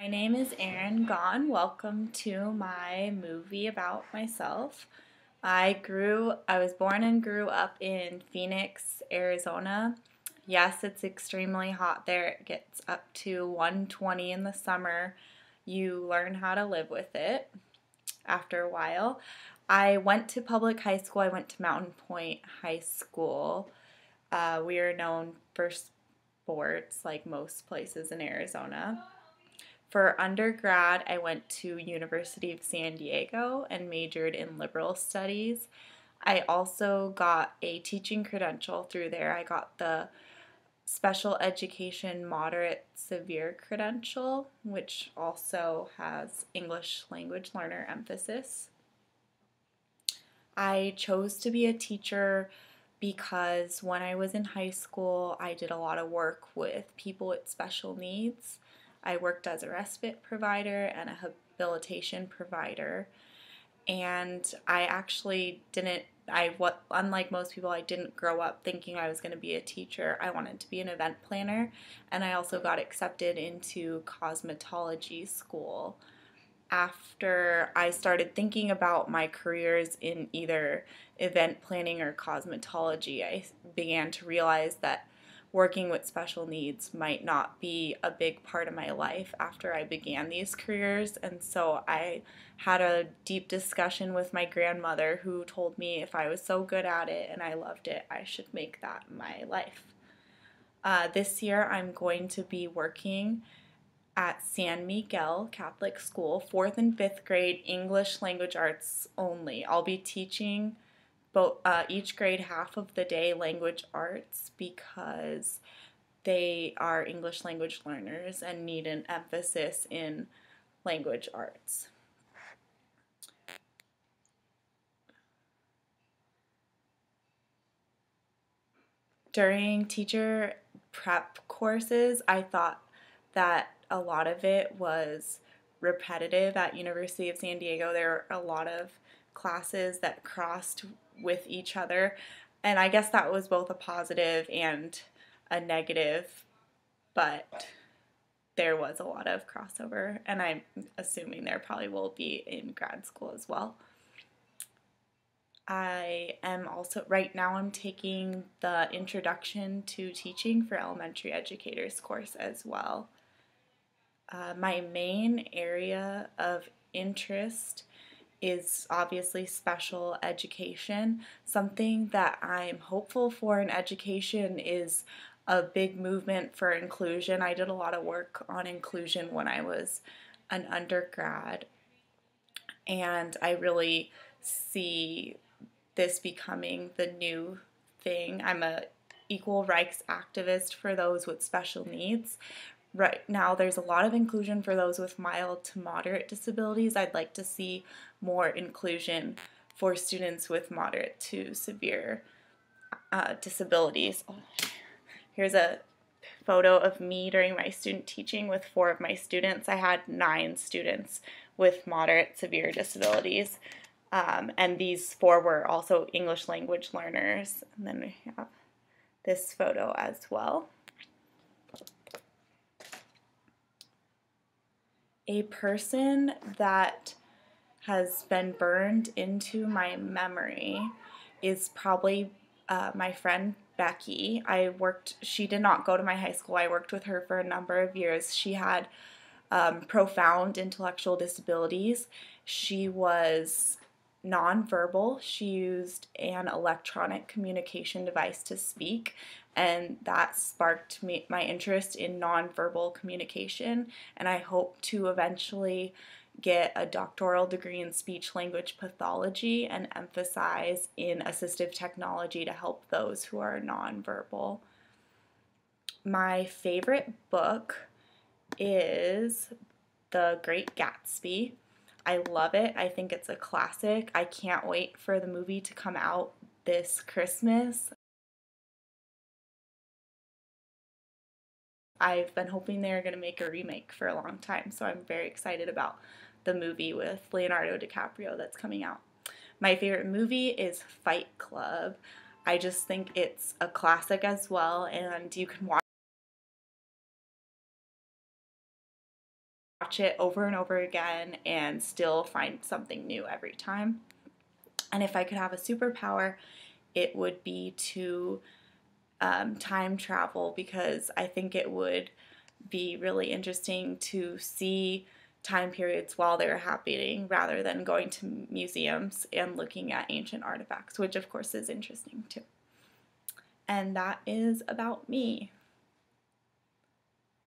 My name is Erin Gaughan. Welcome to my movie about myself. I grew, I was born and grew up in Phoenix, Arizona. Yes, it's extremely hot there. It gets up to 120 in the summer. You learn how to live with it after a while. I went to public high school. I went to Mountain Pointe High School. Uh, we are known for sports like most places in Arizona. For undergrad, I went to University of San Diego and majored in liberal studies. I also got a teaching credential through there. I got the special education moderate severe credential, which also has English language learner emphasis. I chose to be a teacher because when I was in high school, I did a lot of work with people with special needs. I worked as a respite provider and a habilitation provider. And I actually didn't I what unlike most people I didn't grow up thinking I was going to be a teacher. I wanted to be an event planner and I also got accepted into cosmetology school. After I started thinking about my careers in either event planning or cosmetology, I began to realize that working with special needs might not be a big part of my life after I began these careers. And so I had a deep discussion with my grandmother who told me if I was so good at it and I loved it, I should make that my life. Uh, this year I'm going to be working at San Miguel Catholic School, fourth and fifth grade English language arts only. I'll be teaching uh, each grade half of the day language arts because they are English language learners and need an emphasis in language arts. During teacher prep courses, I thought that a lot of it was repetitive at University of San Diego. There are a lot of classes that crossed with each other. And I guess that was both a positive and a negative, but there was a lot of crossover, and I'm assuming there probably will be in grad school as well. I am also, right now, I'm taking the Introduction to Teaching for Elementary Educators course as well. Uh, my main area of interest is obviously special education. Something that I'm hopeful for in education is a big movement for inclusion. I did a lot of work on inclusion when I was an undergrad, and I really see this becoming the new thing. I'm a equal rights activist for those with special needs right now there's a lot of inclusion for those with mild to moderate disabilities. I'd like to see more inclusion for students with moderate to severe uh, disabilities. Here's a photo of me during my student teaching with four of my students. I had nine students with moderate severe disabilities. Um, and these four were also English language learners. And then we have this photo as well. A person that has been burned into my memory is probably uh, my friend Becky. I worked, she did not go to my high school. I worked with her for a number of years. She had um, profound intellectual disabilities. She was nonverbal. She used an electronic communication device to speak, and that sparked me, my interest in nonverbal communication. And I hope to eventually get a doctoral degree in speech language pathology and emphasize in assistive technology to help those who are nonverbal. My favorite book is The Great Gatsby. I love it. I think it's a classic. I can't wait for the movie to come out this Christmas. I've been hoping they're going to make a remake for a long time, so I'm very excited about the movie with Leonardo DiCaprio that's coming out. My favorite movie is Fight Club. I just think it's a classic as well, and you can watch it over and over again and still find something new every time. And if I could have a superpower, it would be to um, time travel because I think it would be really interesting to see time periods while they're happening rather than going to museums and looking at ancient artifacts, which of course is interesting too. And that is about me.